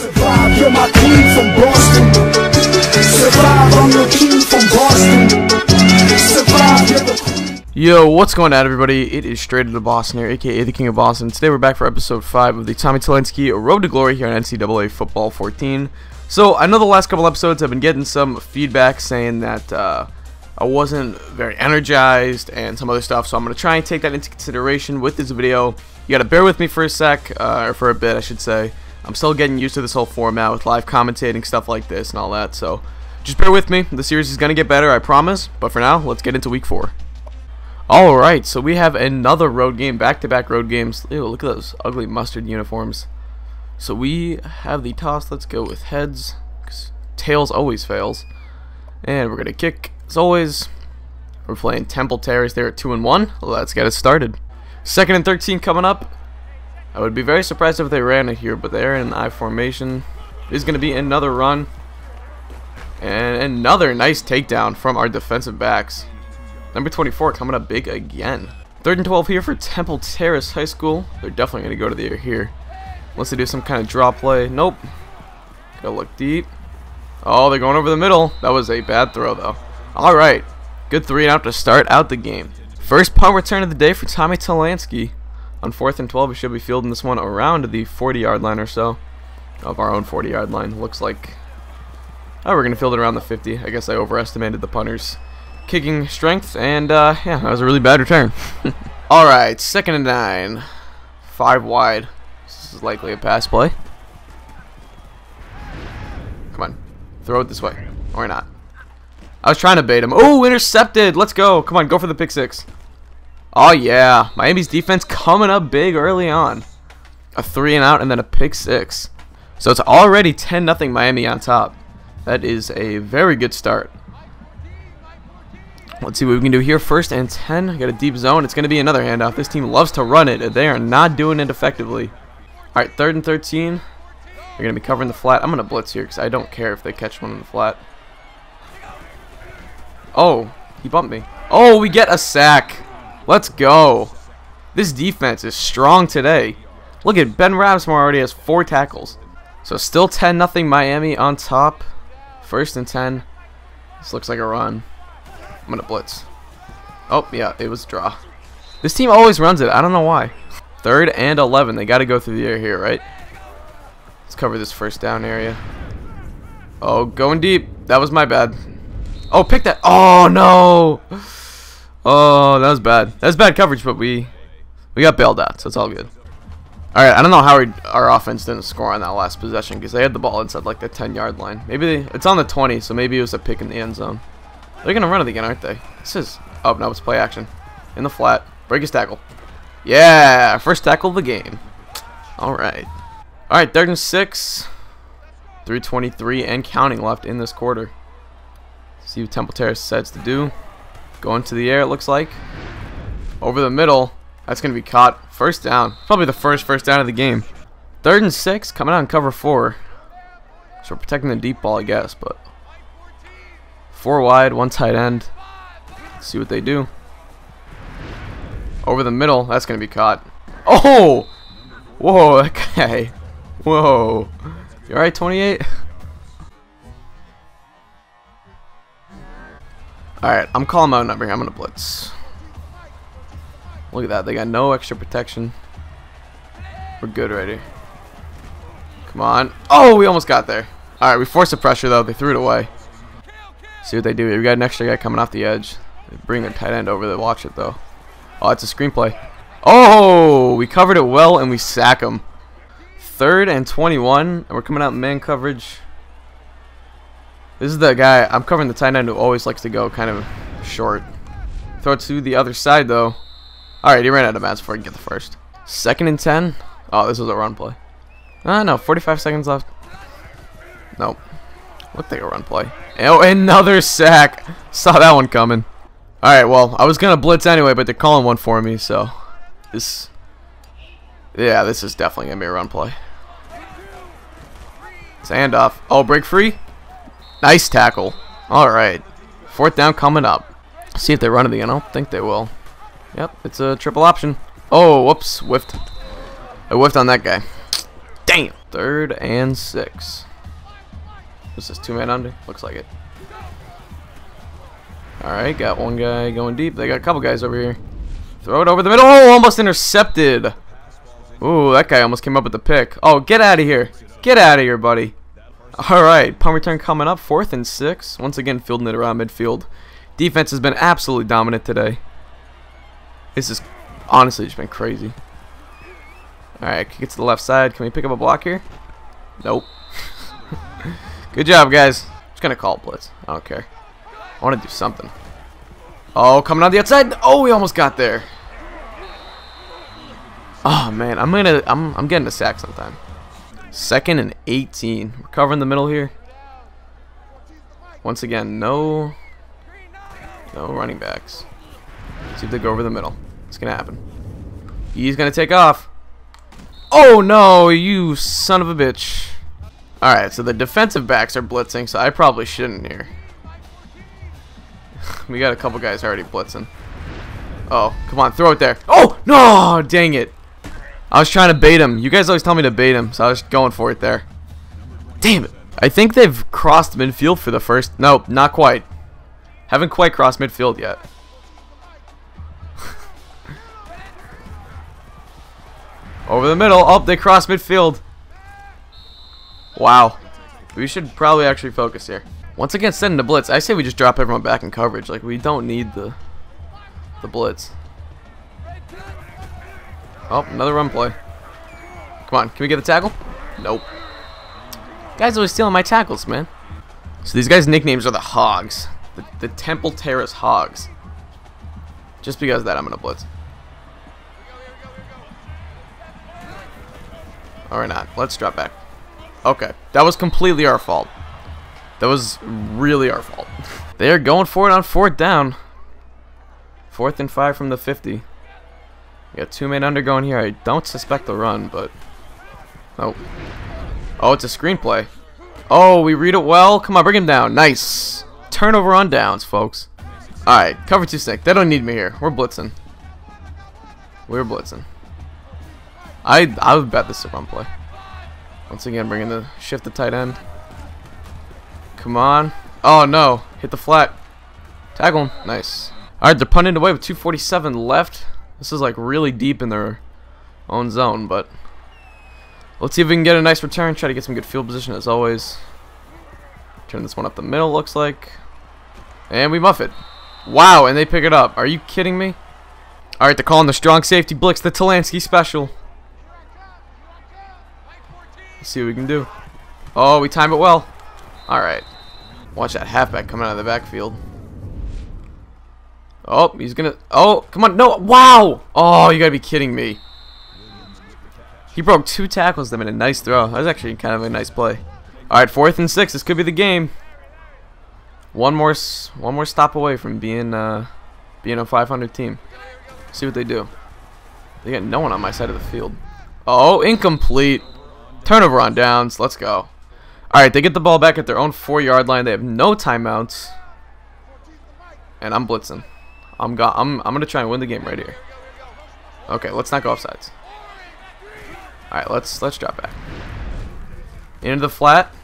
Survive, you're my from Boston. Survive, I'm your king from Boston. Yo, what's going on, everybody? It is StraitOuttaBoston here, aka the King of Boston. Today we're back for episode 5 of the Tommy Talansky Road to Glory here on NCAA Football 14. So, I know the last couple episodes I've been getting some feedback saying that uh, I wasn't very energized and some other stuff, so I'm going to try and take that into consideration with this video. You gotta bear with me for a sec, uh, or for a bit, I should say. I'm still getting used to this whole format with live commentating, stuff like this and all that, so just bear with me. The series is going to get better, I promise. But for now, let's get into week four. Alright, so we have another road game, back-to-back -back road games. Ew, look at those ugly mustard uniforms. So we have the toss. Let's go with heads, because tails always fails. And we're going to kick, as always. We're playing Temple Terrace there at 2 and 1. Let's get it started. Second and 13 coming up. I would be very surprised if they ran it here, but they're in I formation. There's going to be another run. And another nice takedown from our defensive backs. Number 24 coming up big again. Third and 12 here for Temple Terrace High School. They're definitely going to go to the air here. Unless they do some kind of draw play. Nope. Gotta look deep. Oh, they're going over the middle. That was a bad throw, though. Alright. Good three and out to start out the game. First punt return of the day for Tommy Talansky. On 4th and 12, we should be fielding this one around the 40-yard line or so. Of our own 40-yard line. Looks like... Oh, we're going to field it around the 50. I guess I overestimated the punter's kicking strength. And, uh, yeah, that was a really bad return. Alright, second and nine. Five wide. This is likely a pass play. Come on. Throw it this way. Or not. I was trying to bait him. Oh, intercepted. Let's go. Come on, go for the pick six. Oh, yeah. Miami's defense coming up big early on. A three and out and then a pick six. So it's already 10 nothing Miami on top. That is a very good start. Let's see what we can do here. First and 10. Got a deep zone. It's going to be another handoff. This team loves to run it. They are not doing it effectively. All right, third and 13. They're going to be covering the flat. I'm going to blitz here because I don't care if they catch one in the flat. Oh, he bumped me. Oh, we get a sack. Let's go. This defense is strong today. Look at Ben Rabsmore already has four tackles. So still 10 nothing Miami on top. First and 10. This looks like a run. I'm going to blitz. Oh, yeah, it was draw. This team always runs it. I don't know why. Third and 11. They got to go through the air here, right? Let's cover this first down area. Oh, going deep. That was my bad. Oh, pick that. Oh, no. Oh, that was bad. That was bad coverage, but we we got bailed out, so it's all good. All right, I don't know how we, our offense didn't score on that last possession because they had the ball inside like the 10-yard line. Maybe they, it's on the 20, so maybe it was a pick in the end zone. They're going to run it again, aren't they? This is... Oh, no, it's play action. In the flat. Break his tackle. Yeah, first tackle of the game. All right. All right, third and six. 323 and counting left in this quarter. See what Temple Terrace decides to do. Going to the air, it looks like. Over the middle. That's going to be caught. First down. Probably the first first down of the game. Third and six. Coming in cover four. So we're protecting the deep ball, I guess. But Four wide, one tight end. Let's see what they do. Over the middle. That's going to be caught. Oh! Whoa, guy. Whoa. You alright, 28? Alright, I'm calling my number here. I'm going to blitz. Look at that. They got no extra protection. We're good right here. Come on. Oh, we almost got there. Alright, we forced the pressure, though. They threw it away. See what they do. We got an extra guy coming off the edge. They bring their tight end over to watch it, though. Oh, it's a screenplay. Oh, we covered it well, and we sack him. Third and 21, and we're coming out in man coverage. This is the guy, I'm covering the tight end who always likes to go kind of short. Throw it to the other side, though. Alright, he ran out of bounds before he can get the first. Second and 10. Oh, this was a run play. Ah, no, 45 seconds left. Nope. Looked like a run play. Oh, another sack. Saw that one coming. Alright, well, I was going to blitz anyway, but they're calling one for me, so... This... Yeah, this is definitely going to be a run play. It's handoff. Oh, break free? Nice tackle. Alright. Fourth down coming up. See if they run it again. I don't think they will. Yep, it's a triple option. Oh, whoops. Whiffed. I whiffed on that guy. Damn. Third and six. This is two man under. Looks like it. Alright, got one guy going deep. They got a couple guys over here. Throw it over the middle. Oh, almost intercepted. Ooh, that guy almost came up with the pick. Oh, get out of here. Get out of here, buddy. Alright, punt return coming up. Fourth and six. Once again, fielding it around midfield. Defense has been absolutely dominant today. This is honestly just been crazy. Alright, kick it to the left side. Can we pick up a block here? Nope. Good job, guys. Just gonna call blitz. I don't care. I want to do something. Oh, coming on the outside. Oh, we almost got there. Oh man, I'm gonna I'm I'm getting a sack sometime. Second and 18. We're covering the middle here. Once again, no no running backs. See if they go over the middle. It's gonna happen. He's gonna take off. Oh no, you son of a bitch. Alright, so the defensive backs are blitzing, so I probably shouldn't here. we got a couple guys already blitzing. Oh, come on, throw it there. Oh, no, dang it. I was trying to bait him. You guys always tell me to bait him, so I was going for it there. Damn it. I think they've crossed midfield for the first... Nope, not quite. Haven't quite crossed midfield yet. Over the middle. Oh, they crossed midfield. Wow. We should probably actually focus here. Once again, sending the blitz. I say we just drop everyone back in coverage. Like, we don't need the the blitz. Oh, another run play. Come on, can we get the tackle? Nope. Guys always stealing my tackles, man. So these guys' nicknames are the Hogs. The, the Temple Terrace Hogs. Just because of that, I'm going to blitz. Or not. Let's drop back. Okay. That was completely our fault. That was really our fault. they are going for it on fourth down. Fourth and five from the 50. We got two men under going here. I don't suspect the run, but... Oh. Oh, it's a screenplay. Oh, we read it well. Come on, bring him down. Nice. Turnover on downs, folks. Alright, cover two snake. They don't need me here. We're blitzing. We're blitzing. I I would bet this is a run play. Once again, bringing the shift the tight end. Come on. Oh no, hit the flat. Tackle him. Nice. Alright, they're punting away with 247 left. This is like really deep in their own zone, but let's see if we can get a nice return. Try to get some good field position as always. Turn this one up the middle, looks like. And we muff it. Wow, and they pick it up. Are you kidding me? Alright, they're calling the strong safety blitz, the Talansky special. Let's see what we can do. Oh, we time it well. Alright. Watch that halfback coming out of the backfield. Oh, he's gonna... Oh, come on. No. Wow. Oh, you gotta be kidding me. He broke two tackles them in a nice throw. That was actually kind of a nice play. Alright, fourth and six. This could be the game. One more one more stop away from being uh, being a 500 team. See what they do. They got no one on my side of the field. Oh, incomplete. Turnover on downs. Let's go. Alright, they get the ball back at their own four-yard line. They have no timeouts. And I'm blitzing. I'm I'm I'm gonna try and win the game right here. Okay, let's not go off sides. Alright, let's let's drop back. Into the flat.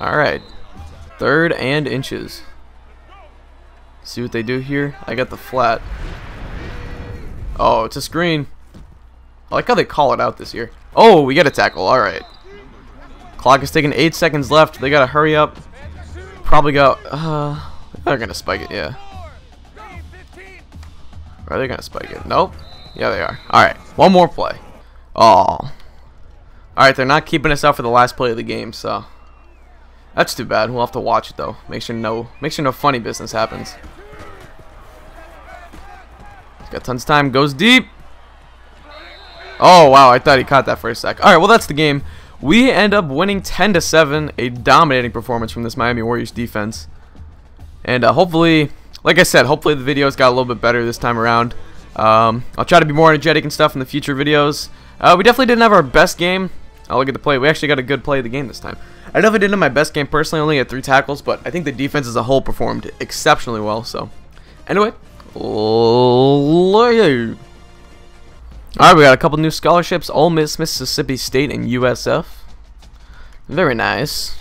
Alright. Third and inches. See what they do here? I got the flat. Oh, it's a screen. I like how they call it out this year. Oh, we got a tackle. All right. Clock is taking eight seconds left. They gotta hurry up. Probably go. Uh, they're gonna spike it. Yeah. Are they gonna spike it? Nope. Yeah, they are. All right. One more play. Oh. All right. They're not keeping us out for the last play of the game, so that's too bad. We'll have to watch it though. Make sure no, make sure no funny business happens. He's got tons of time. Goes deep. Oh, wow. I thought he caught that for a sec. All right, well, that's the game. We end up winning 10 to 7, a dominating performance from this Miami Warriors defense. And uh, hopefully, like I said, hopefully the videos got a little bit better this time around. Um, I'll try to be more energetic and stuff in the future videos. Uh, we definitely didn't have our best game. I'll look at the play. We actually got a good play of the game this time. I definitely didn't have my best game personally, only had three tackles, but I think the defense as a whole performed exceptionally well. So, anyway, Alright, we got a couple new scholarships. Ole Miss, Mississippi State, and USF. Very nice.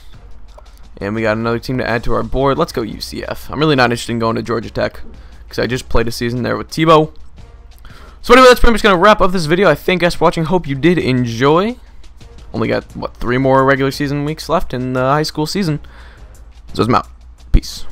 And we got another team to add to our board. Let's go UCF. I'm really not interested in going to Georgia Tech because I just played a season there with Tebow. So anyway, that's pretty much going to wrap up this video. I thank you guys for watching. Hope you did enjoy. Only got, what, three more regular season weeks left in the high school season. So I'm out. Peace.